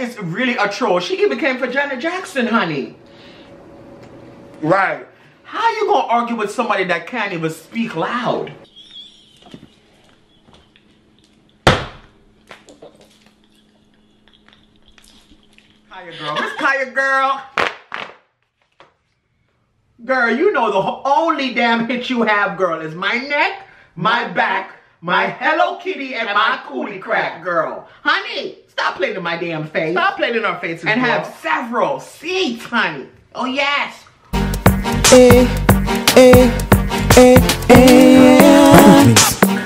That is really a troll. She even came for Janet Jackson, honey. Right. How you gonna argue with somebody that can't even speak loud? Khia girl, Miss Khia girl. Girl, you know the only damn hit you have, girl, is my neck, my back, my Hello Kitty, and my cootie crack, girl. Honey, stop playing in my damn face. Stop playing in our faces, and girl. have several seats, honey. Oh yes. Eh, eh, eh, eh.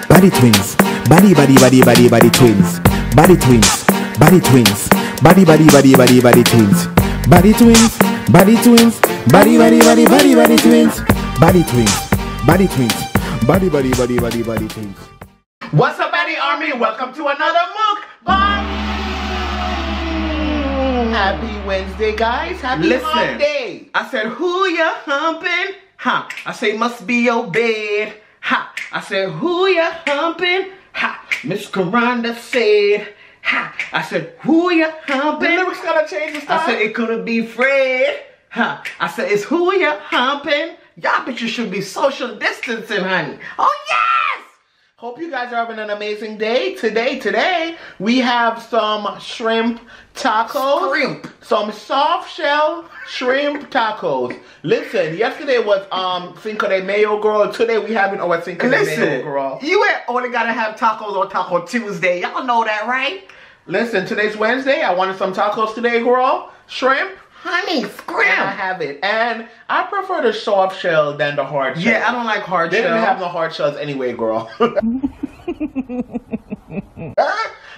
Body twins, body twins, body, body, body, body, body twins, body twins, body twins, body, body, body, body, body twins, body twins, body twins, body, body, body, body, body twins, body twins, body twins, body, body, body, body, body twins. What's up, Eddie Army? Welcome to another mukbang. Happy Wednesday, guys. Happy Listen, hump day. I said, who ya humping? Ha. I say, must be your bed. Ha. I said, who ya humping? Ha. Miss Karanda said, ha. I said, who ya The humping? lyrics gotta change this time. I said, it couldn't be Fred. Ha. I said, it's who ya humping? Y'all bitches should be social distancing, honey. Oh, yes! Hope you guys are having an amazing day. Today, today, we have some shrimp tacos. Shrimp. Some soft shell shrimp tacos. Listen, yesterday was um Cinco de Mayo, girl. Today we having our Cinco de Mayo, girl. you ain't only gotta have tacos on Taco Tuesday. Y'all know that, right? Listen, today's Wednesday. I wanted some tacos today, girl. Shrimp. Honey, And I have it. And I prefer the soft shell than the hard shell. Yeah, I don't like hard They shell. didn't have no hard shells anyway, girl.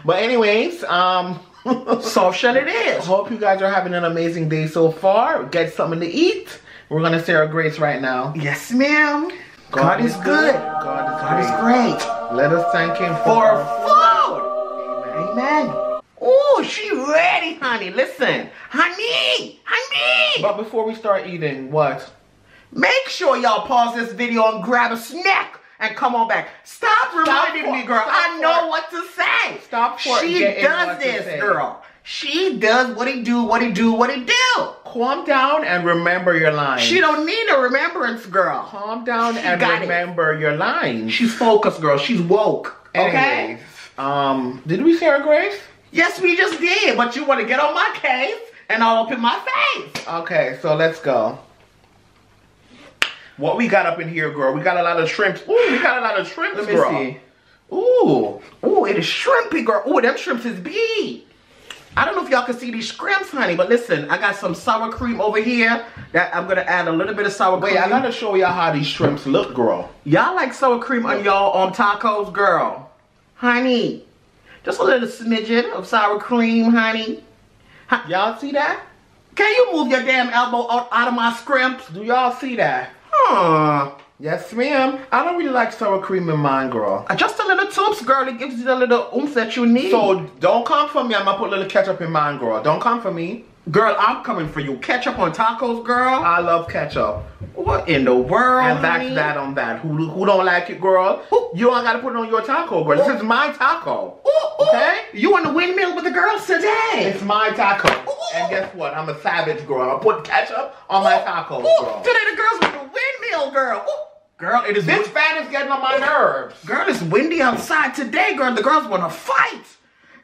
but anyways, um Soft shell it is. hope you guys are having an amazing day so far. Get something to eat. We're gonna say our grace right now. Yes, ma'am. God, is good. God is God is great. great. Let us thank him For for food. Amen. Oh, she ready, honey. Listen, honey, honey. But before we start eating, what? Make sure y'all pause this video and grab a snack and come on back. Stop reminding for- me, girl. stop I know what to say. Stop for She does this, girl. She does what he do, what he do, what he do. Calm down and remember your lines. She don't need a remembrance, girl. calm down She and got it. remember your lines. She's focused, girl. She's woke. Okay. Um, did we say our grace? Yes, we just did, but you want to get on my case and all up in my face. Okay, so let's go. What we got up in here, girl? We got a lot of shrimps. Ooh, we got a lot of shrimps, Let me girl. see. Ooh, Ooh, it is shrimpy, girl. Ooh, them shrimps is big. I don't know if y'all can see these shrimps, honey, but listen, I got some sour cream over here that I'm gonna add a little bit of sour cream. wait, cream. I gotta show y'all how these shrimps look, girl. Y'all like sour cream on y'all um tacos, girl? Honey, just a little smidgen of sour cream, honey. Y'all see that? Can you move your damn elbow out, out of my scrimps? Do y'all see that? Huh. Yes, ma'am. I don't really like sour cream in mine, girl. Uh, Just a little toops, girl. It gives you the little oomph that you need. So don't come for me. I'm gonna put a little ketchup in mine, girl. Don't come for me. girl, I'm coming for you. Ketchup on tacos, girl. I love ketchup. What in the world? And back honey? that on that. Who who don't like it, girl? You don't gotta put it on your taco, girl. This is my taco. Ooh, ooh. Okay? You on the windmill with the girls today? It's my taco. Ooh. And guess what? I'm a savage girl. I put ketchup on my tacos, Ooh, girl. Today the girls with the windmill, girl. Ooh. Girl, it is This win- fan is getting on my nerves. girl. It's windy outside today, girl. The girls want to fight.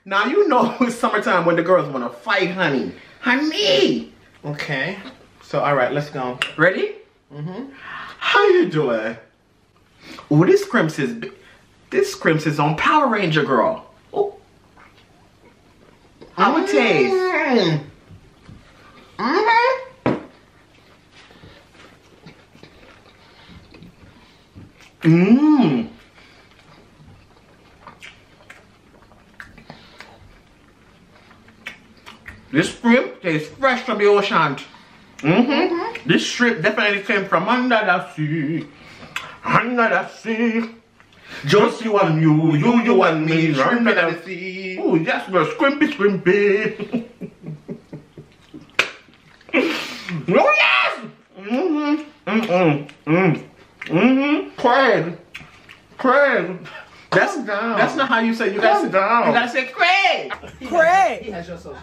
Now you know it's summertime when the girls want to fight, honey. Honey, Okay. So all right, let's go. ready? Mm-hmm. How you doing? Ooh, this crimps is this crimps is on Power Ranger, girl. Ooh. How it taste? Mm. Mm-hmm. Mmm. This shrimp tastes fresh from the ocean. Mm-hmm. This shrimp definitely came from under the sea. Under the sea. Just you and you, you, you and me, Shrimp under the sea. Oh, yes, we're squimpy, squimpy. oh, yes! Mm-hmm. Mm-mm. Mm. Mm-hmm. Craig. Craig. That's Calm down. that's not how you say. You Calm gotta say, down. You gotta say Craig. Craig,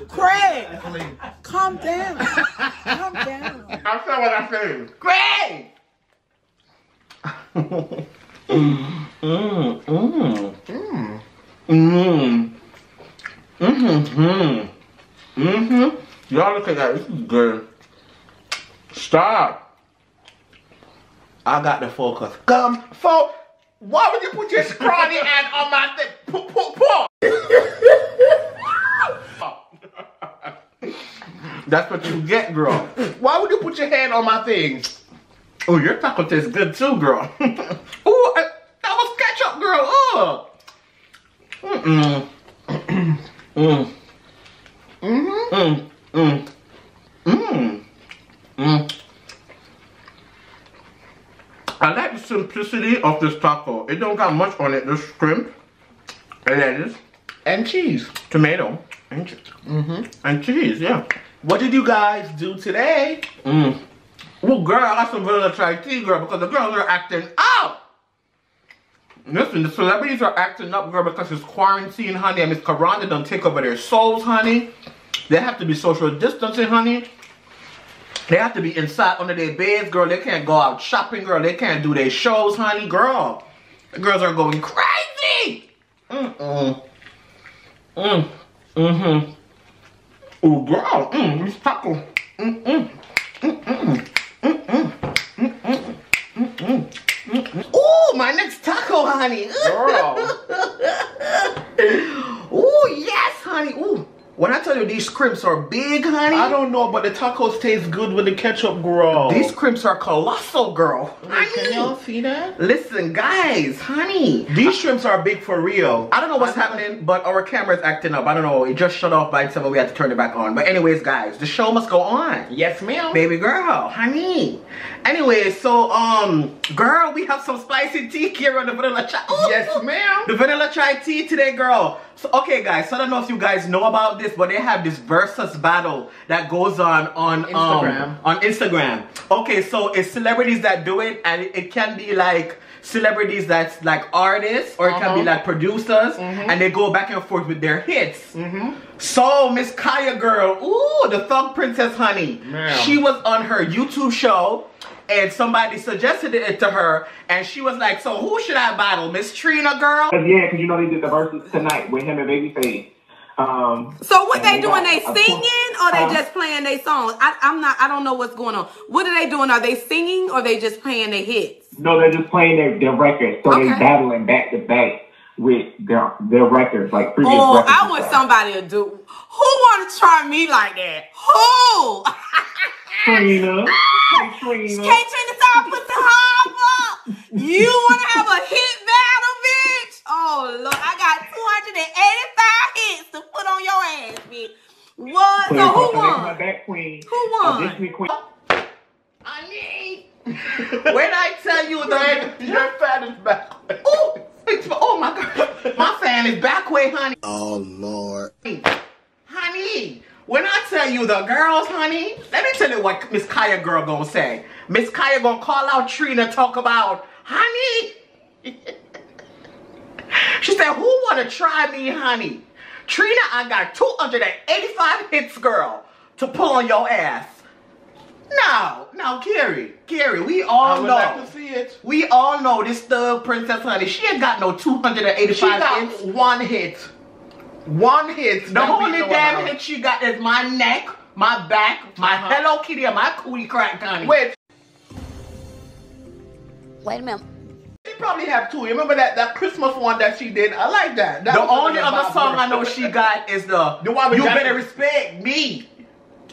Craig, calm down, calm down. I said what I said. Craig. mm, mm, mm, mm, mm, mm, mm, Y'all look at that. This is good. Stop. I got the focus. Come, fo. Why would you put your scrawny hand on my thing? Put, put, put. That's what you get, girl. Why would you put your hand on my thing? Oh, your taco tastes good too, girl. Uh, that was ketchup, girl. Oh. Mm-mm. mm. Mm-hmm. Mm. Mm. Mm. Mm. I like the simplicity of this taco. It don't got much on it. Just shrimp, and lettuce, And cheese. tomato, and, che- Mm-hmm. and cheese. Yeah. What did you guys do today? Mm. Well, girl, I got some vanilla chai tea, girl, because the girls are acting up. Listen, the celebrities are acting up, girl, because it's quarantine, honey, and Miss Corona done take over their souls, honey. They have to be social distancing, honey. They have to be inside under their beds, girl. They can't go out shopping, girl. They can't do their shows, honey, girl. The girls are going crazy. Mm-mm. Mm. Mm-hmm. Oh, girl. Mm, this taco. Mm-mm. Ooh, my next taco, honey. Girl. Ooh, yes, honey. Ooh. When I tell you these crimps are big, honey. I don't know, but the tacos taste good with the ketchup, girl. These crimps are colossal, girl. Can y'all see that? Listen, guys, honey. These shrimps are big for real. I don't know what's happening, but our camera's acting up. I don't know. It just shut off by itself. We had to turn it back on. But anyways, guys, the show must go on. Yes, ma'am. Baby girl, honey. Anyway, so um, girl, we have some spicy tea here on the vanilla chai. Yes, ma'am. The vanilla chai tea today, girl. So okay, guys. So I don't know if you guys know about this, but they have this versus battle that goes on on Instagram. Um, on Instagram. Okay, so it's celebrities that do it, and it, it can be like celebrities that's like artists, or it can be Uh-huh. like producers, and they go back and forth with their hits. So Miss Khia girl, ooh, the Thug Princess, honey. Ma'am. She was on her YouTube show. And somebody suggested it to her, and she was like, "So who should I battle, Miss Trina, girl?" Cause yeah, cause you know they did the verses tonight with him and Babyface. Um, So what and they doing? They got singing or they Huh? just playing their songs? I, I'm not. I don't know what's going on. What are they doing? Are they singing or they just playing their hits? No, they're just playing their, their records, so Okay. they battling back to back with their their records, like previous Oh, records. I want somebody to do. Who want to try me like that? Who? Trina, hey Trina. Can't Trina stop put the harbor. You want to have a hit battle, bitch? Oh Lord, I got 285 hits to put on your ass, bitch. What? Put So who put her in My won? back queen. Who won? Uh, Disney queen. Honey, when I tell you that, Your fan is back. oh, oh my God, my fan is back way, honey. Oh Lord. Honey, when I tell you the girls, honey, let me tell you what Miss Khia girl gonna say. Miss Khia gonna call out Trina, talk about, honey. she said, who wanna try me, honey? Trina, I got 285 hits, girl, to pull on your ass. Now, now, Carrie, Carrie, we all I would know. like to see it. We all know this thug princess, honey. She ain't got no 285 She got hits. one hit. One hit. The that we only know damn hit she got is my neck, my back, my Uh-huh. Hello Kitty, and my cootie crack, honey. Wait, Wait a minute. She probably have two. You remember that, that Christmas one that she did? I like that. that the only really other song her. I know she got is the, The one with You Better Respect Me.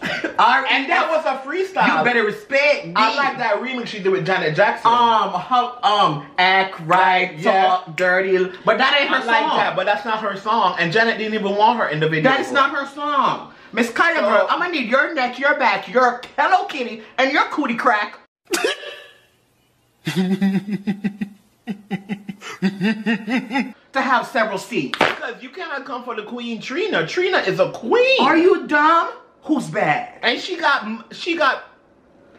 R- And that was a freestyle. You Better Respect Me. I like that remix she did with Janet Jackson. Um, how, um, act right, Yeah. talk dirty, but that ain't her I song. like that, but that's not her song. And Janet didn't even want her in the video. That is not her song. Miss Khia So- girl, I'm gonna need your neck, your back, your Hello Kitty, and your cootie crack. to have several seats. Because you cannot come for the queen Trina. Trina is a queen. Are you dumb? Who's bad? And she got, she got,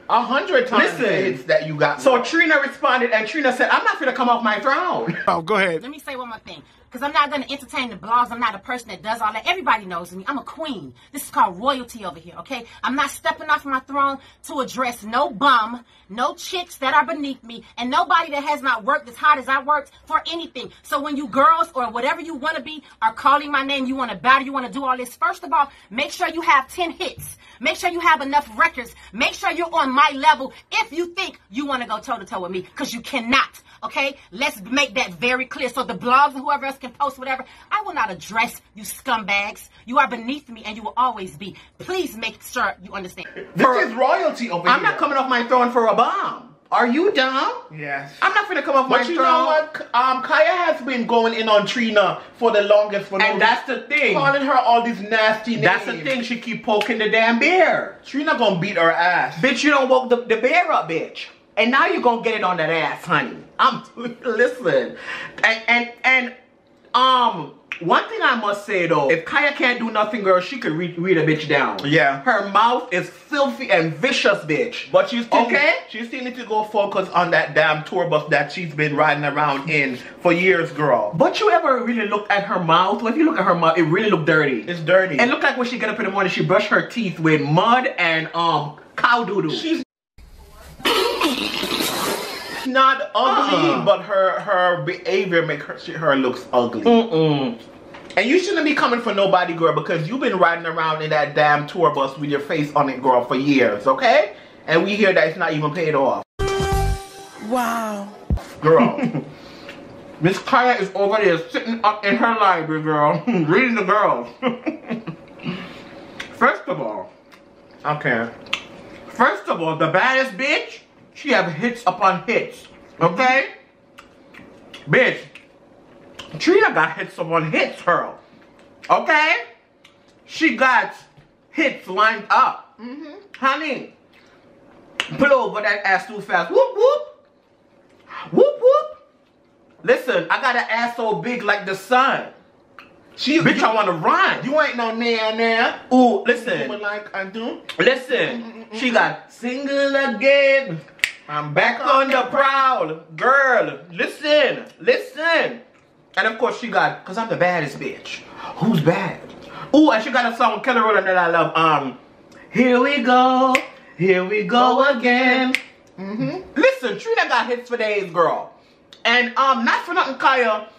A hundred times Listen. the hits that you got. So Trina responded, and Trina said, "I'm not gonna come off my throne." Oh, go ahead. Let me say one more thing. Because I'm not going to entertain the blogs. I'm not a person that does all that. Everybody knows me. I'm a queen. This is called royalty over here, okay? I'm not stepping off my throne to address no bum, no chicks that are beneath me, and nobody that has not worked as hard as I worked for anything. So when you girls or whatever you want to be are calling my name, you want to battle, you want to do all this, first of all, make sure you have 10 hits. Make sure you have enough records. Make sure you're on my level if you think you want to go toe to toe with me, because you cannot. Okay, let's make that very clear. So the blogs and whoever else can post whatever, I will not address you scumbags. You are beneath me, and you will always be. Please make sure you understand. this is royalty over I'm here. not coming off my throne for a bomb. Are you dumb? Yes. I'm not gonna come off my throne. But you throne. know what? Um, Khia has been going in on Trina for the longest. For no And that's the thing. calling her all these nasty names. That's the thing. She keep poking the damn bear. Trina gonna beat her ass. Bitch, you don't woke the, the bear up, bitch. And now you're gonna get it on that ass, honey. I'm listen. And and and um one thing I must say though, if Khia can't do nothing, girl, she could read, read a bitch down. Yeah. Her mouth is filthy and vicious, bitch. But you still Okay. She still need to go focus on that damn tour bus that she's been riding around in for years, girl. But you ever really look at her mouth? Well, if you look at her mouth, it really look dirty. It's dirty. And look like when she get up in the morning, she brush her teeth with mud and um cow doodle. She's not ugly, Uh-uh. but her her behavior make her she, her looks ugly. Mm-mm. And you shouldn't be coming for nobody, girl, because you've been riding around in that damn tour bus with your face on it, girl, for years, okay? And we hear that it's not even paid off. Wow. Girl. Miss Khia is over there sitting up in her library, girl, reading the girls. First of all, okay. first of all, the baddest bitch, she have hits upon hits. Okay? Bitch, Trina got hits upon hits, her. Okay? She got hits lined up. Honey, pull over that ass too fast. Whoop, whoop. Whoop, whoop. Listen, I got an ass so big like the sun. She, Bitch, I want to run. you ain't no nair nair. Ooh, listen. like I do. Listen. She got single again. I'm Back on the prowl. Girl, listen. Listen. And of course she got, cause I'm the baddest bitch. Who's bad? Ooh, and she got a song with Kelly Rowland that I love. Um, here we go. Here we go again. Mm-hmm. Listen, Trina got hits for days, girl. And um, not for nothing, Khia.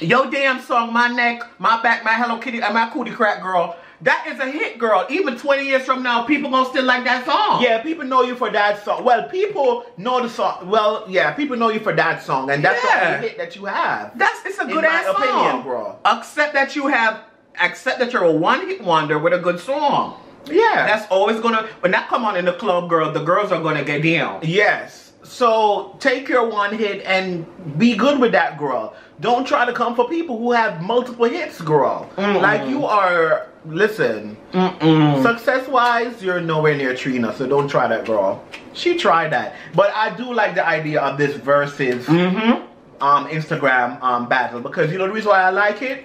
Yo damn song, My Neck, My Back, My Hello Kitty, and My Cootie Crack Girl. That is a hit, girl. Even 20 years from now, people gonna still like that song. Yeah, people know you for that song. Well, people know the song. Well, yeah, people know you for that song, and that's Yeah. the only hit that you have. That's it's a In good my ass opinion, song, bro. Accept that you have, accept that you're a one hit wonder with a good song. Yeah. That's always gonna when that come on in the club, girl. The girls are gonna get down. Yes. So take your one hit and be good with that girl. Don't try to come for people who have multiple hits, girl. Mm-mm. Like you are. Listen, Mm-mm. success wise, you're nowhere near Trina, so don't try that, girl. She tried that, but I do like the idea of this versus Mm-hmm. um Instagram um battle because you know the reason why I like it.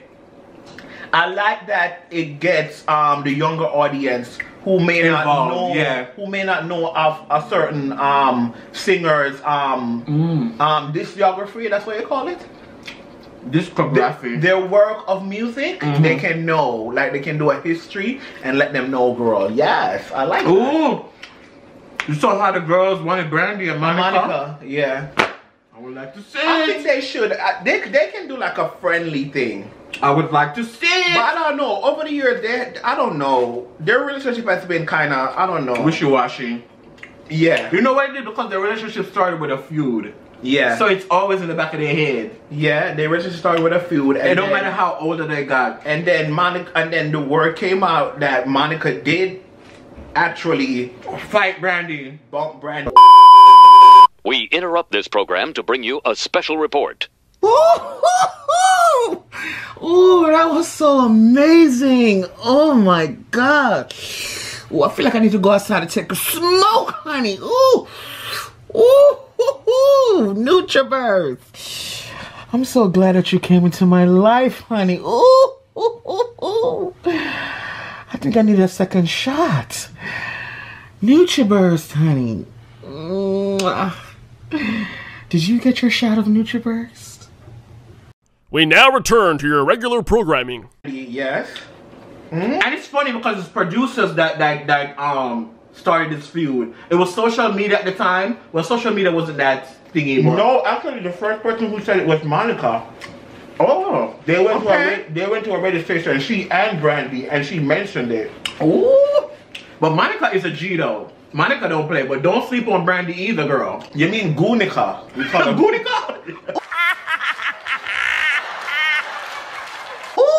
I like that it gets um the younger audience who may not know yeah. who may not know of a certain um singer's um Mm. um discography. That's what you call it. Discography. Their work of music, Mhm. they can know, like they can do a history and let them know, girl. Yes, I like that. Ooh. You saw how the girls wanted Brandy and Monica? Monica, yeah. I would like to see I think they should. Uh, they they can do like a friendly thing. I would like to see But I don't know. Over the years, they I don't know. Their relationship has been kind of I don't know. Wishy-washy. yeah, You know what it did? Because their relationship started with a feud. yeah. So it's always in the back of their head. yeah, their relationship started with a feud, and It don't then, matter how older they got. And then Monica, and then the word came out that Monica did actually Fight Brandy. bump Brandon. We interrupt this program to bring you a special report. Ooh, that was so amazing. Oh my god. Ooh, I feel like I need to go outside and take a smoke, honey. Ooh. Ooh, ooh, ooh. I'm so glad that you came into my life, honey. Ooh, ooh, ooh, ooh. I think I need a second shot. NutraBurst, honey. Did you get your shot of NutraBurst? We now return to your regular programming. Yes. And it's funny because it's producers that that that um started this feud. It was social media at the time. Well, social media wasn't that thingy. anymore. No, actually, the first person who said it was Monica. Oh, They went to a okay. ra- they went to a radio station. She and Brandy, and she mentioned it. Ooh. But Monica is a G though. Monica don't play, but don't sleep on Brandy either, girl. You mean Gunica? We call her Gunica.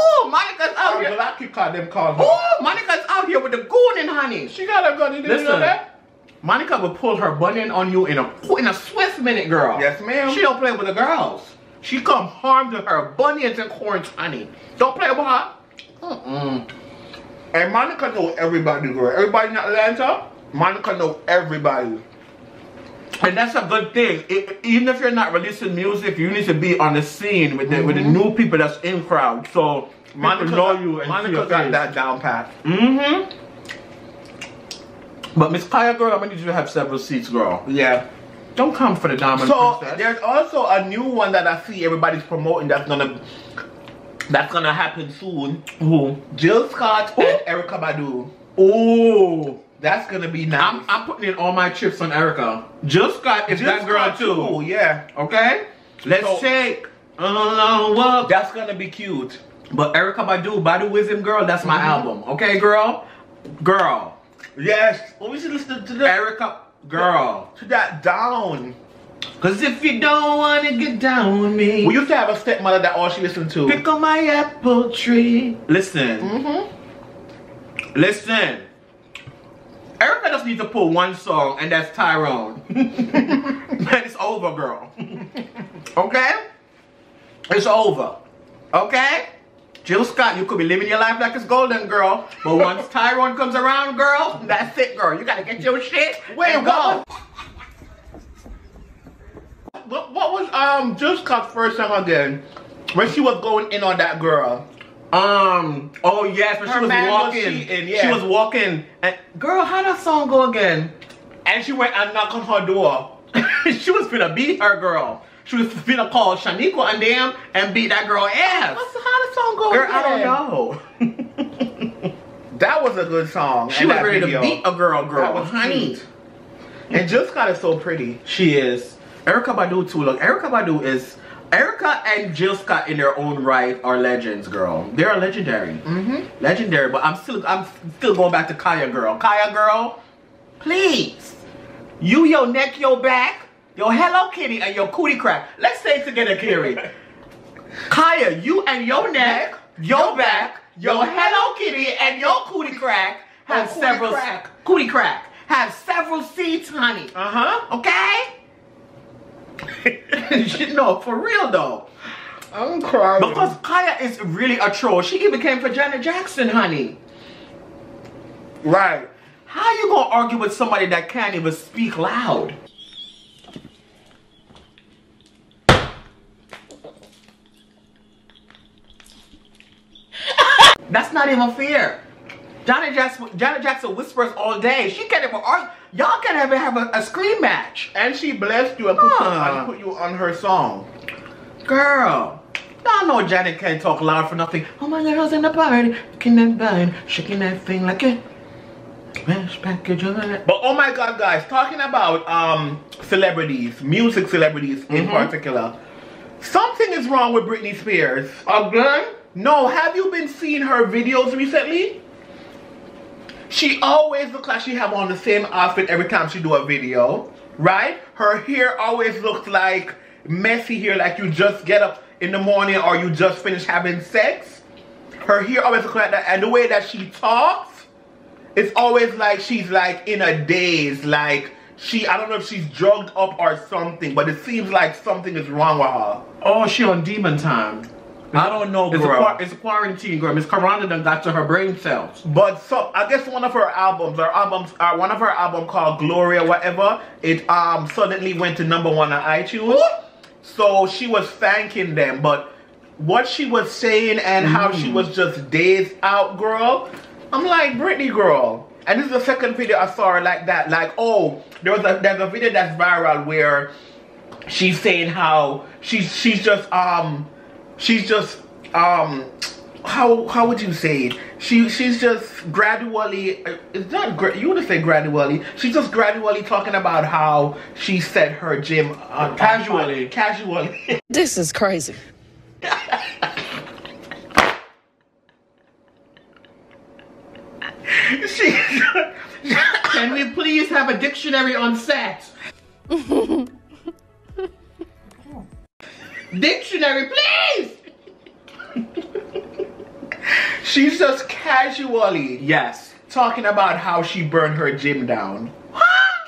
Ooh, Monica's out Oh, here. Galactica, them call her. Ooh, Monica's out here with the gooning, honey. She got a gun. You know Listen, that? Monica will pull her bunion on you in a in a swift minute, girl. Yes, ma'am. She don't play with the girls. She come harm to her bunions and corns, honey. Don't play with her. Mm-mm. And Monica know everybody, girl. Everybody in Atlanta, Monica know everybody. And that's a good thing. I- even if you're not releasing music, you need to be on the scene with the with the new people that's in crowd. So Monica know you and Monica got that down pat. Mm-hmm. But Miss Khia, girl, I'm gonna need you to have several seats, girl. Yeah. Don't come for the diamond So princess. there's also a new one that I see everybody's promoting that's gonna that's gonna happen soon. Who? Jill Scott and Erykah Badu. Oh, That's gonna be nice. I'm, I'm putting in all my chips on Erykah. Jill Scott is that girl too. Yeah. Okay? Let's So- take a long walk. That's gonna be cute. But Erykah Badu, Baduizm Girl, that's my Mhm. album. Okay, girl? Girl. Yes. Well, we should listen to that Erykah, girl. to that down. Cause if you don't wanna get down with me, We used to have a stepmother that all she listened to. pick on my apple tree. Listen. Mm-hmm. Listen. Erykah just needs to pull one song, and that's Tyrone. and it's over, girl. okay? It's over. Okay? Jill Scott, you could be living your life like it's golden, girl. But once Tyrone comes around, girl, that's it, girl. You gotta get your shit. Wait, and go. What, what was um Jill Scott's first song again? When she was going in on that girl. Um. Oh yes, but she Her was man was walking. cheating, She was walking. And girl, how that song go again? And she went and knocked on her door. she was finna beat her girl. She was finna call Shaniqua and them and beat that girl ass. What's how the song go? Girl, I don't know. That was a good song. She was ready video. to beat a girl, girl. That was honey. cute. And Jill Scott is so pretty. She is. Erykah Badu too. Look, Erykah Badu is. Erykah and Jill Scott in their own right are legends, girl. They are legendary. Mm-hmm. Legendary. But I'm still, I'm still going back to Khia, girl. Khia, girl, please. You, your neck, your back, your Hello Kitty, and your cootie crack. Let's say it together, Carrie. Khia, you and your neck, your back, your Hello Kitty, and your cootie crack have Oh, cootie several crack. cootie crack have several seats, honey. Uh-huh. Okay? no, for real though. I'm crying. Because Khia is really a troll. She even came for Janet Jackson, honey. right. How you gonna argue with somebody that can't even speak loud? That's not even fair. Janet Jackson, Janet Jackson whispers all day. She can't even argue. Y'all can't even have a, a scream match. And she blessed you and put, you, and put you on her song. Girl. Y'all know Janet can't talk loud for nothing. Oh my girl's in the party, shaking that body, shaking that thing like it. Smash package of it. But oh my god, guys, talking about um celebrities, music celebrities in Mhm. particular, something is wrong with Britney Spears. Again? No, have you been seeing her videos recently? She always looks like she have on the same outfit every time she do a video, right? Her hair always looks like messy hair, like you just get up in the morning or you just finished having sex. Her hair always looks like that, and the way that she talks, it's always like she's like in a daze, like she, I don't know if she's drugged up or something, but it seems like something is wrong with her. Oh, she on demon time. I don't know, It's a, girl. qua- it's a quarantine, girl. Miss Corona done got to her brain cells. But so I guess one of her albums, her albums, uh, one of her album called Gloria, whatever, it um suddenly went to number one on iTunes. So she was thanking them, but what she was saying and how she was just dazed out, girl. I'm like Britney, girl. And this is the second video I saw her like that. Like, oh, there was a there's a video that's viral where she's saying how she's she's just um she's just um how how would you say it? She she's just gradually uh, it's not gra- you would say gradually. She's just gradually talking about how she set her gym on Casually. casually. This is crazy. she Can we please have a dictionary on set? dictionary, please! she's just casually Yes. talking about how she burned her gym down.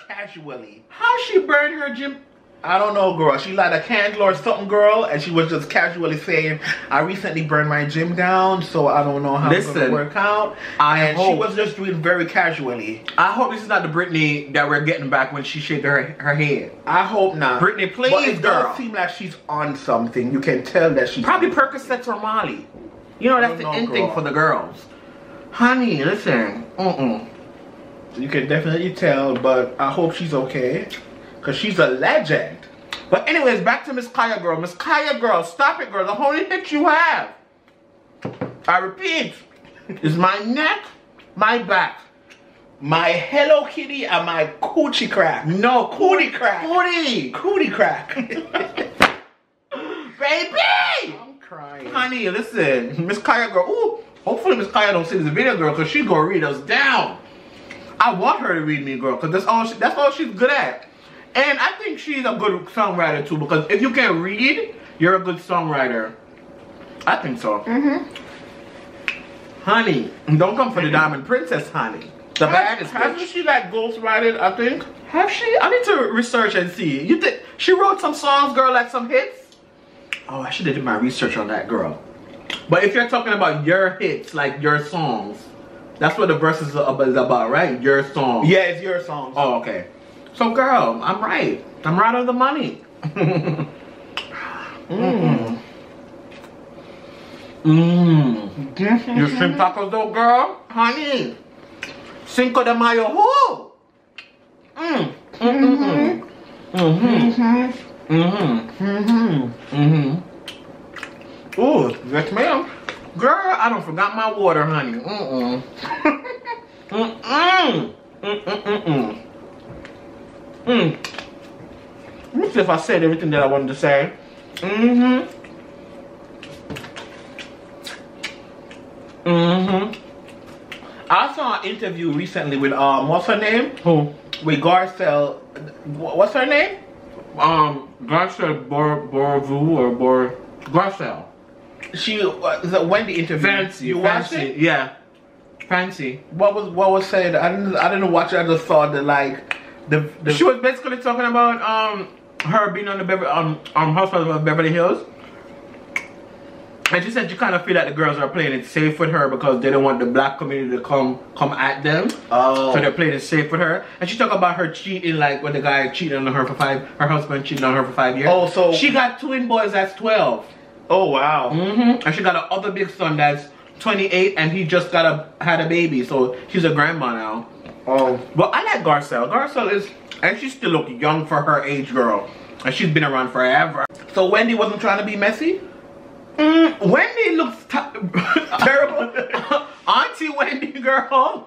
Casually. How she burned her gym? I don't know, girl. She light a candle or something, girl, and she was just casually saying, "I recently burned my gym down, so I don't know how Listen, gonna work out." I and she was just doing very casually. I hope this is not the Britney that we're getting back when she shaved her her head. I hope not. Britney, please, but it girl. does seem like she's on something. You can tell that she's Probably Percocets or Molly. You know that's the know, end thing for the girls. Honey, listen. Mm-mm. You can definitely tell, but I hope she's okay, cause she's a legend. But anyways, back to Miss Khia girl. Miss Khia girl, stop it, girl. The only hit you have, I repeat, is my neck, my back. My Hello Kitty and my coochie crack. No, Cootie crack. Cootie, Cootie crack. baby. I'm crying. Honey, listen, Miss Khia girl. Ooh, hopefully Miss Khia don't see this video, girl, cause she's gonna read us down. I want her to read me, girl, cause that's all she, that's all she's good at. And I think she's a good songwriter too, because if you can read, you're a good songwriter. I think so. Mm-hmm. Honey, don't come for the Diamond Princess, honey. The baddest Hasn't bitch. she like ghostwrited? I think. Have she? I need to research and see. You think she wrote some songs, girl, like some hits? Oh, I should have did my research on that girl. But if you're talking about your hits, like your songs, that's what the verse is is about, right? Your song. Yeah, it's your song. Oh, okay. So, girl, I'm right. I'm right on the money. Mmm. Mmm. Your shrimp tacos, though, girl, honey. Cinco de Mayo, who? Mmm. Mm-hmm. Mm-hmm. Mm-hmm. Mm-hmm. Ooh, yes, ma'am. Girl, I don't forgot my water, honey. Mm-mm. Mm-mm. Mm-mm-mm-mm. Mm. Let me see if I said everything that I wanted to say. Mm-hmm. Mm-hmm. I saw an interview recently with um, what's her name? Who? With Garcelle. What's her name? Um, Garcelle Bor Borvu or Bor Garcelle. She uh, the Wendy interview. Fancy. You watched fancy. it? Yeah. Fancy. What was what was said? I didn't I didn't watch it. I just saw the like the the. She was basically talking about um her being on the Beverly um um Housewives of Beverly Hills. And she said she kind of feel like the girls are playing it safe with her because they don't want the black community to come come at them. Oh. So they're playing it safe with her. And she talked about her cheating, like when the guy cheated on her for five, her husband cheated on her for five years. Oh, so- she got twin boys that's twelve. oh wow. Mm-hmm. And she got another big son that's 28 and he just got a had a baby, so she's a grandma now. Oh. But I like Garcelle. Garcelle is, and she still look young for her age, girl. And she's been around forever. So Wendy wasn't trying to be messy. Mm, Wendy looks terrible. Auntie Wendy, girl.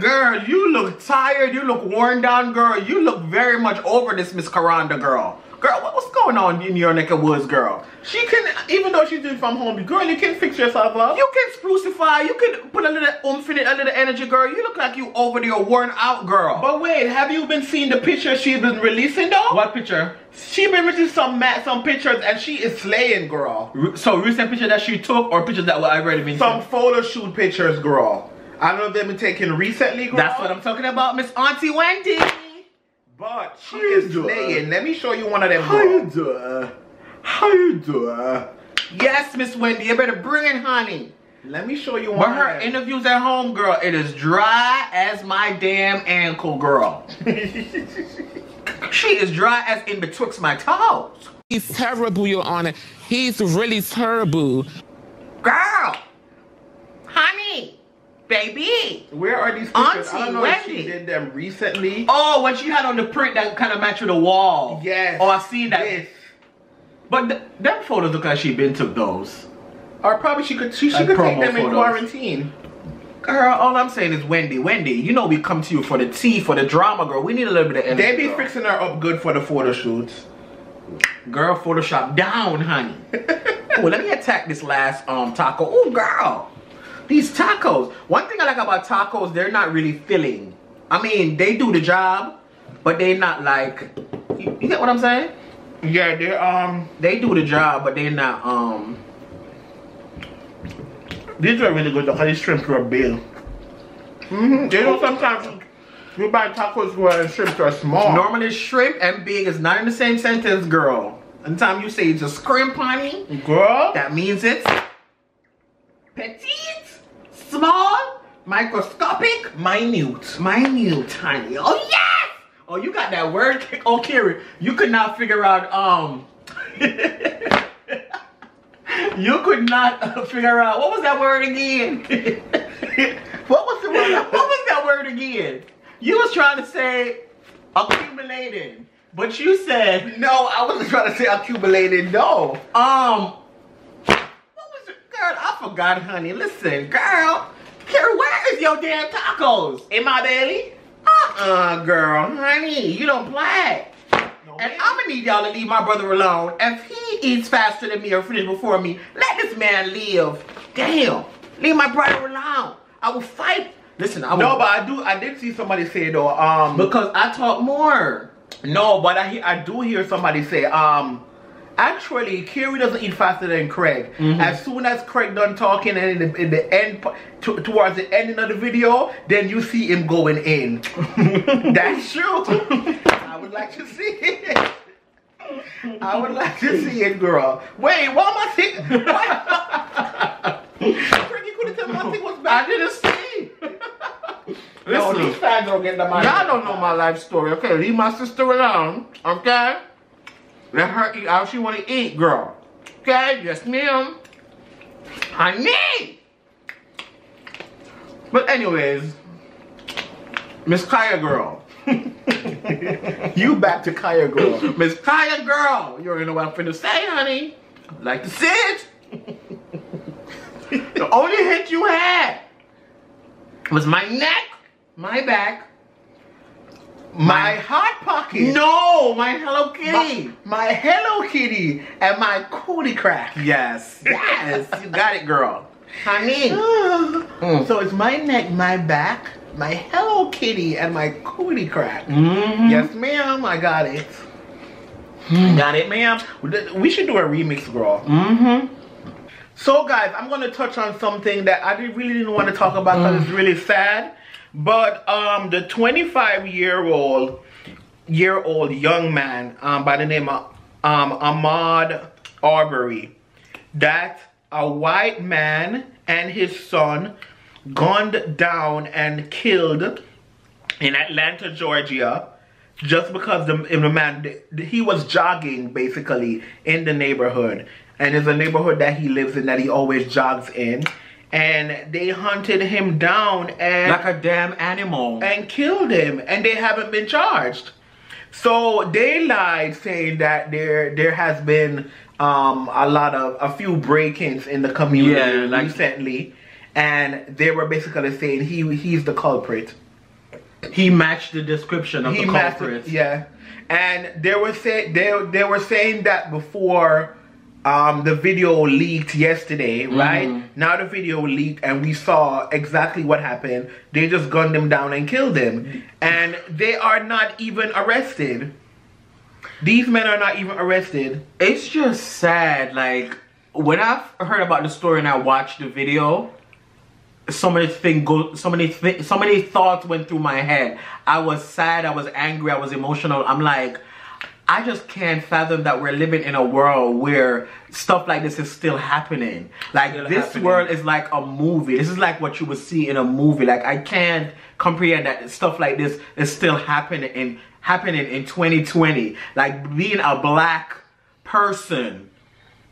Girl, you look tired. You look worn down, girl. You look very much over this Miss Karanda, girl. Girl, what, what's going on in your neck of woods, girl? She can, even though she's doing from home, girl, you can fix yourself up. You can sprucify. You can put a little oomph in it, a little energy, girl. You look like you over there worn out, girl. But wait, have you been seeing the picture she's been releasing though? what picture? She been releasing some ma- some pictures and she is slaying, girl. Re- So recent picture that she took or pictures that were already been Some taken? photo shoot pictures, girl. I don't know if they've been taken recently, girl. That's what I'm talking about, Miss Auntie Wendy. But she How you is doing? slaying. Let me show you one of them. How you doing? How you doing? Yes, Miss Wendy, you better bring it, honey. Let me show you one. But of her them. interviews at home, girl, it is dry as my damn ankle, girl. she is dry as in betwixt my toes. He's terrible, Your Honor. He's really terrible. Girl, honey, baby. Where are these pictures? I don't know if she did them recently. Oh, when she had on the print that kind of matched with the wall. Yes. Oh, I seen that. This. But th- them photos look like she been took those. Or probably she could she, she Like could take them in quarantine. Girl, all I'm saying is Wendy, Wendy, you know we come to you for the tea, for the drama, girl. We need a little bit of energy. They be girl. fixing her up good for the photo shoots. Girl, Photoshop down, honey. oh, let me attack this last um taco. Oh, girl. These tacos. One thing I like about tacos, they're not really filling. I mean, they do the job, but they're not like. You, you get what I'm saying? Yeah, they um They do the job, but they're not um. these are really good though, 'cause these shrimps were big. Mm-hmm. You know sometimes you buy tacos where the shrimps are small. Normally, shrimp and big is not in the same sentence, girl. Anytime you say it's a scrimp, honey, Girl, that means it's petite, small, microscopic, minute. minute, tiny. Oh yes! Oh, you got that word? Oh, Kiri, you could not figure out um. you could not uh, figure out what was that word again? what was the word? What was that word again? You was trying to say accumulated, but you said No, I wasn't trying to say accumulated. No. um. What was it, girl? I forgot, honey. Listen, girl. Kiri, where is your damn tacos? In my belly? Uh-uh, girl, honey, you don't play. And I'm gonna need y'all to leave my brother alone. If he eats faster than me or finish before me, let this man live. Damn, leave my brother alone. I will fight. Listen, I will. No, but I do. I did see somebody say though. Um, because I talk more. no, but I I do hear somebody say. Um, actually, Kiri doesn't eat faster than Craig. Mm-hmm. As soon as Craig done talking and in the, in the end, towards the ending of the video, then you see him going in. That's true. I would like to see it. I would like to see it, girl. Wait, what am I saying? Craig, you could have told me my thing was I back. didn't see. No, Listen. these fans don't get the money. Y'all don't know my life story, okay? Leave my sister alone, okay? Let her eat how she want to eat, girl. Okay? Yes, ma'am. Honey! But anyways, Miss Khia girl. You back to Khia, girl. Miss Khia girl. You already know what I'm finna say, honey. Like to sit. the only hit you had was my neck, my back, My hot pocket. no, my Hello Kitty. My, my Hello Kitty and my cootie crack. Yes, yes, you got it, girl. Honey. So it's my neck, my back, my Hello Kitty, and my cootie crack. Mm-hmm. Yes, ma'am, I got it. Got it, ma'am. We should do a remix, girl. Mm-hmm. So, guys, I'm gonna touch on something that I really didn't want to talk about because it's really sad. But um, the 25 year old year old young man um, by the name of um, Ahmaud Arbery, that a white man and his son gunned down and killed in Atlanta, Georgia, just because the, the man he was jogging basically in the neighborhood, and it's a neighborhood that he lives in that he always jogs in, and they hunted him down and Like a damn animal. and killed him, and they haven't been charged. So they lied, saying that there there has been um, a lot of a few break-ins in the community Yeah, like- recently, and they were basically saying he he's the culprit. He matched the description of he the culprit. yeah, and they were say they they were saying that before. Um, the video leaked yesterday, right? Mhm. Now the video leaked and we saw exactly what happened. They just gunned him down and killed him. And they are not even arrested. These men are not even arrested. It's just sad. Like when I heard about the story and I watched the video, so many things go, so many thi- so many thoughts went through my head. I was sad. I was angry. I was emotional. I'm like. I just can't fathom that we're living in a world where stuff like this is still happening. Like Still this happening. world is like a movie. This is like what you would see in a movie. Like I can't comprehend that stuff like this is still happening in happening in 2020. Like being a black person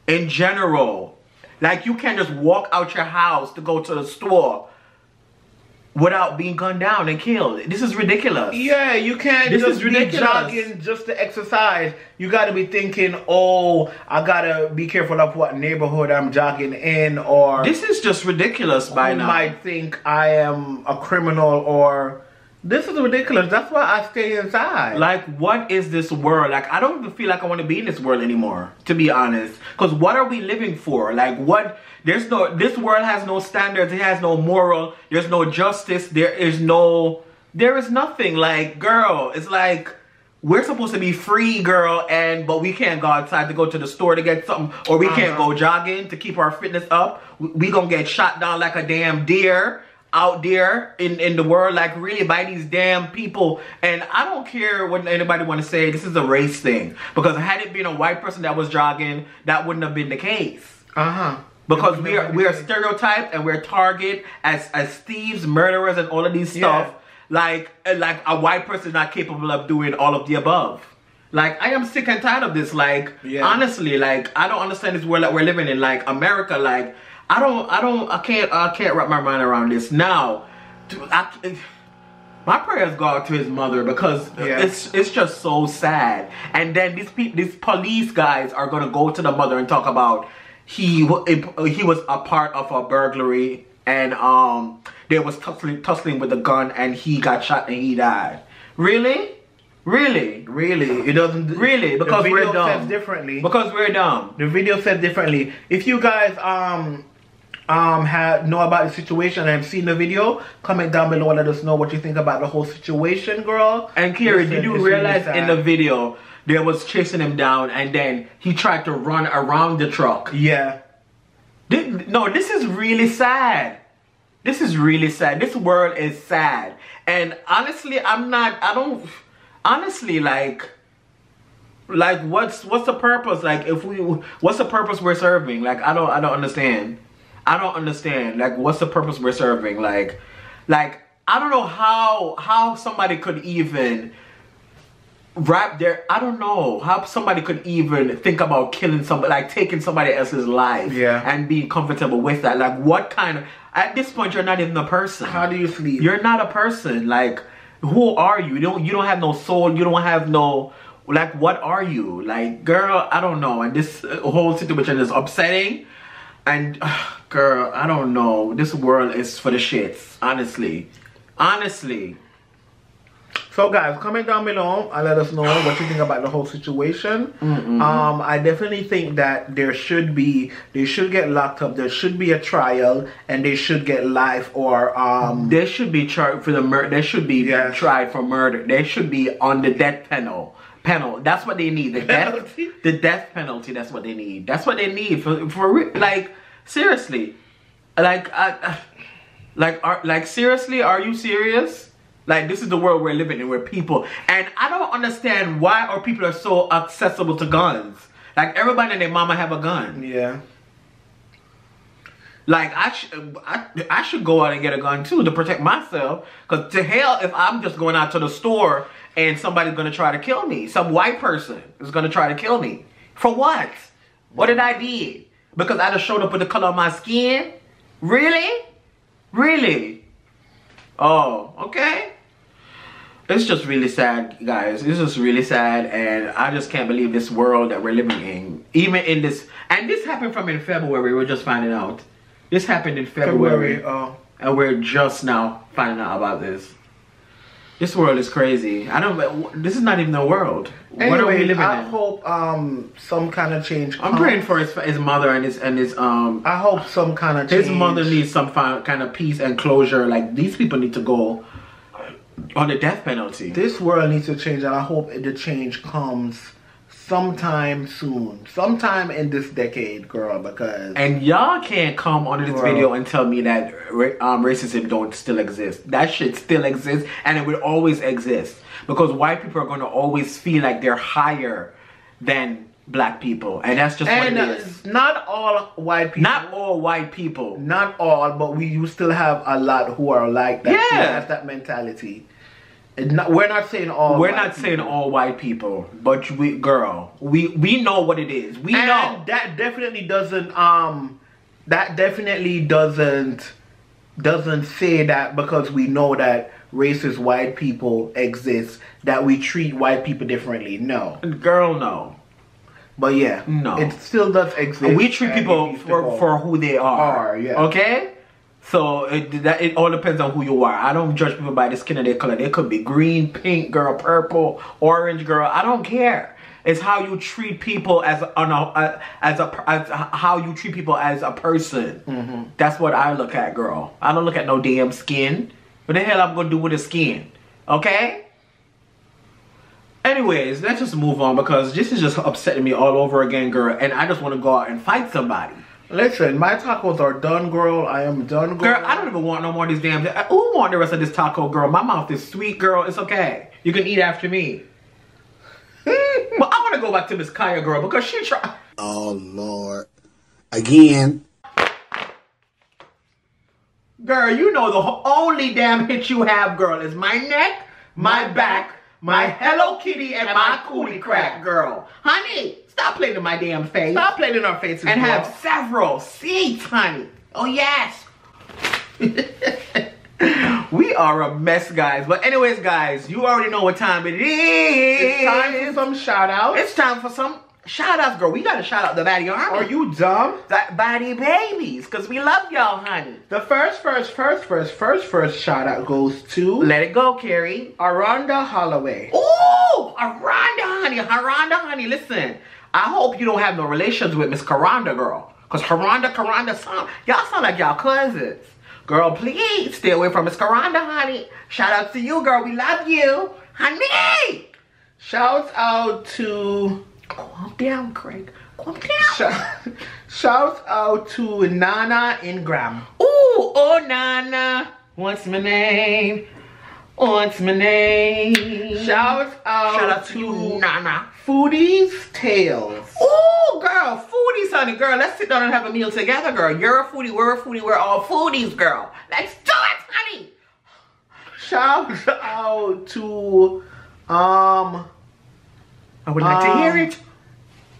in general. Like you can't just walk out your house to go to the store without being gunned down and killed. This is ridiculous. Yeah, you can't This just is be jogging just to exercise. You got to be thinking, oh, I gotta be careful of what neighborhood I'm jogging in, or This is just ridiculous by now. might think I am a criminal, or this is ridiculous. That's why I stay inside. Like, what is this world? Like, I don't even feel like I want to be in this world anymore, to be honest. Because what are we living for? Like, what? There's no, this world has no standards. It has no moral. There's no justice. There is no, there is nothing. Like, girl, it's like, we're supposed to be free, girl, and, but we can't go outside to go to the store to get something, or we can't Uh-huh. go jogging to keep our fitness up. We, we gonna get shot down like a damn deer out there in, in the world, like really by these damn people. And I don't care what anybody want to say, this is a race thing. Because had it been a white person that was jogging, that wouldn't have been the case. Uh-huh. Because we are we are stereotyped and we're target as as thieves, murderers, and all of these stuff. Like uh, like a white person is not capable of doing all of the above. Like I am sick and tired of this. Like Yeah. honestly, like I don't understand this world that we're living in. Like America, like I don't I don't I can't I can't wrap my mind around this now. I, my prayers go out to his mother because Yeah. it's it's just so sad. And then these people, these police guys are gonna go to the mother and talk about he he was a part of a burglary and um they was tussling, tussling with a gun and he got shot and he died. Really? Really? Really, it doesn't. Really? Because the we're video dumb. says differently. Because we're dumb. The video said differently. If you guys um um have know about the situation and have seen the video, comment down below and let us know what you think about the whole situation, girl. And Kira, did you it's really realize in the video they was chasing him down and then he tried to run around the truck? Yeah. No, this is really sad. This is really sad. This world is sad. And honestly, I'm not I don't honestly like like what's what's the purpose? Like if we what's the purpose we're serving? Like I don't I don't understand. I don't understand. Like what's the purpose we're serving? Like like I don't know how how somebody could even wrap their I don't know how somebody could even think about killing somebody like taking somebody else's life Yeah. and being comfortable with that. Like what kind of at this point you're not even a person. How do you sleep? You're not a person. Like who are you? You don't you don't have no soul. You don't have no like what are you? Like girl, I don't know. And this whole situation is upsetting. And girl, I don't know. This world is for the shits. Honestly, honestly. So guys, comment down below and let us know what you think about the whole situation. Um, I definitely think that there should be, they should get locked up. There should be a trial, and they should get life or um. They should be charged for the murder. They should be Yes. tried for murder. They should be on the death penalty. Penal. That's what they need. The death. Penalty? the death penalty. That's what they need. That's what they need for for like seriously. Like I, I- like are like seriously. Are you serious? Like this is the world we're living in, where people and I don't understand why our people are so accessible to guns. Like everybody and their mama have a gun. Yeah. Like I should, I, I should go out and get a gun too to protect myself. Cause to hell, if I'm just going out to the store and somebody's gonna try to kill me, some white person is gonna try to kill me. For what? What did I did? Because I just showed up with the color of my skin? Really? Really? Oh, okay. It's just really sad, guys. It's just really sad, and I just can't believe this world that we're living in. Even in this, and this happened from in February. We're just finding out. This happened in February, February. Oh. and we're just now finding out about this. This world is crazy. I don't. This is not even the world. what are we living I in? hope um some kind of change. I'm praying for his his mother and his and his um I hope some kind of change. his mother needs some kind of peace and closure. Like these people need to go on the death penalty. This world needs to change, and I hope the change comes sometime soon, sometime in this decade, girl. Because And y'all can't come on this video and tell me that um, racism don't still exist. That shit still exists, and it will always exist because white people are going to always feel like they're higher than black people, and that's just and what uh, it is. not all white people. Not all white people. not all, but we you still have a lot who are like that. Yeah. that mentality. Not, we're not saying all. We're white not saying all white people, but we, girl, we we know what it is. We and know. that definitely doesn't um that definitely doesn't doesn't say that because we know that racist white people exist that we treat white people differently. No. Girl, no. But yeah, No. it still does exist. we treat people for, for who they are. Are, yeah. Okay? So it that it all depends on who you are. I don't judge people by the skin of their color. They could be green, pink, girl, purple, orange, girl. I don't care. It's how you treat people as on a as a as how you treat people as a person. Mm-hmm. That's what I look at, girl. I don't look at no damn skin. What the hell I'm gonna do with the skin? Okay? Anyways, let's just move on because this is just upsetting me all over again, girl. And I just want to go out and fight somebody. Listen, my tacos are done, girl. I am done, girl. Girl, I don't even want no more of these damn. Who want the rest of this taco, girl? My mouth is sweet, girl. It's okay. You can eat after me. but I want to go back to Miss Khia, girl, because she try. Oh Lord. Again. Girl, you know the only damn hit you have, girl, is my neck, my back, my Hello Kitty, and my cootie crack, girl. Honey, stop playing in my damn face. Stop playing in our faces, and girl. have several seats, honey. Oh yes. we are a mess, guys. But anyways, guys, you already know what time it is. It's time for some shout outs. It's time for some shout outs, girl. We gotta shout out the Baddie Army. Are you dumb? That Baddie Babies, because we love y'all, honey. The first, first, first, first, first, first shout out goes to Let it go, Carrie. Aranda Holloway. Ooh, Aranda, honey. Aranda, honey. Listen, I hope you don't have no relations with Miss Karanda, girl. Because Karanda, Karanda, sound, y'all sound like y'all cousins. Girl, please stay away from Miss Karanda, honey. Shout out to you, girl. We love you. Honey! Shouts out to Calm down, Craig. Calm down. Sh- shouts out to Nana Ingram. Ooh, oh, Nana. What's my name? What's my name? Shouts out, Shout out to you, Nana. Foodies Tales. Ooh, girl, foodies, honey, girl. Let's sit down and have a meal together, girl. You're a foodie, we're a foodie, we're all foodies, girl. Let's do it, honey. Shout out to um I would like to Um, hear it.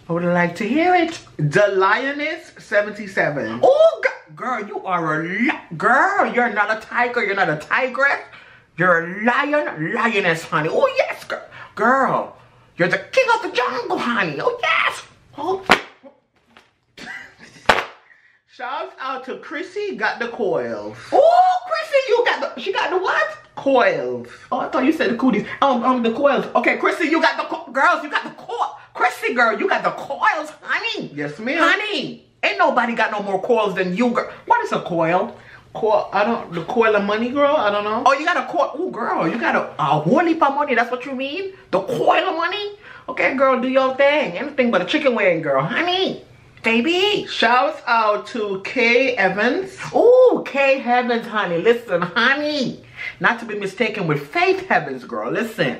I would like to hear it. the Lioness 77. Oh, girl, you are a girl. You're not a tiger. You're not a tigress. You're a lion, lioness, honey. Oh yes, girl. Girl, you're the king of the jungle, honey. Oh yes. Oh, Shouts out to Chrissy got the coils. oh, Chrissy, you got the. She got the what? Coils. Oh, I thought you said the cooties. Um, um, the coils. Okay, Chrissy, you got the co- girls. You got the coil. Chrissy, girl, you got the coils, honey. Yes, ma'am. Honey, ain't nobody got no more coils than you, girl. What is a coil? Coil, I don't the coil of money, girl. I don't know. Oh, you got a coil. Oh, girl, you got a, a of money. That's what you mean? The coil of money? Okay, girl, do your thing. Anything but a chicken wing, girl. Honey, baby. Shouts out to Kay Evans. Ooh, Kay Evans, honey. Listen, honey. Not to be mistaken with Faith Evans, girl. Listen.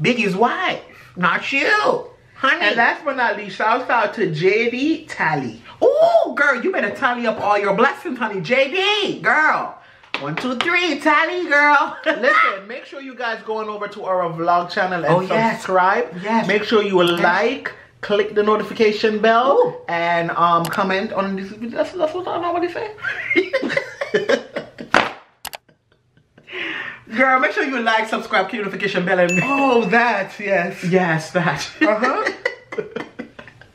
Biggie's wife, not you. Honey. And last but not least, shout out to JD Tally. Ooh, girl, you better tally up all your blessings, honey. JD, girl. One, two, three, tally, girl. Listen, make sure you guys going over to our vlog channel and Oh, subscribe. Yes. Make sure you like, click the notification bell, Ooh. and um comment on this video. That's, that's what I they say. Girl, make sure you like, subscribe, click notification bell, and oh, that yes. yes, that. Uh-huh.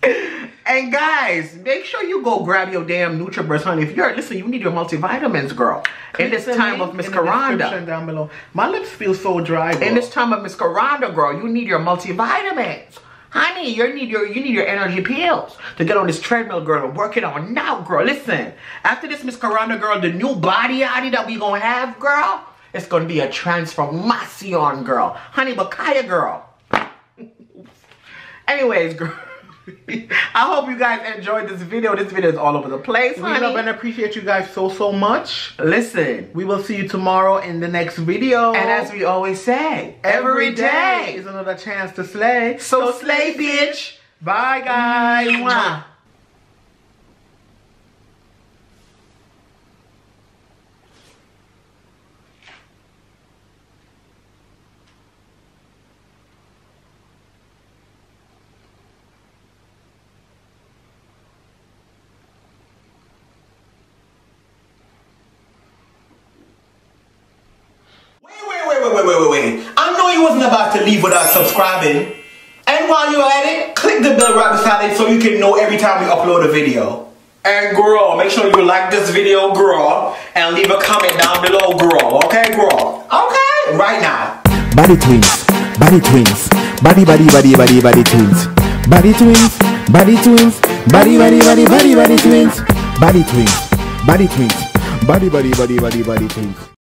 And guys, make sure you go grab your damn NutraBurst, honey. If you're listen, you need your multivitamins, girl. In this time of Karanda. down below. My lips feel so dry. Girl. In this time of Miss Karanda, girl, you need your multivitamins. Honey, you need your you need your energy pills to get on this treadmill, girl, and work it on now, girl. Listen, after this Miss Karanda, girl, the new body yaddy that we gonna have, girl, it's gonna be a transformation, girl. Honey, Bakaya, girl. Anyways, girl. I hope you guys enjoyed this video. This video is all over the place, we honey. love and appreciate you guys so so much. Listen, We will see you tomorrow in the next video. and as we always say, every day is another chance to slay. So slay, bitch. Bye guys. Mwah. Subscribing. And while you're at it, click the bell right beside it so you can know every time we upload a video. And girl, make sure you like this video, girl, and leave a comment down below, girl. Okay, girl. Okay, right now. Body twins, body twins, body, body, body, body, body twins. Body twins, body twins, body, body, body, body, body twins. Body twins, body twins, body, body, body, body, body twins.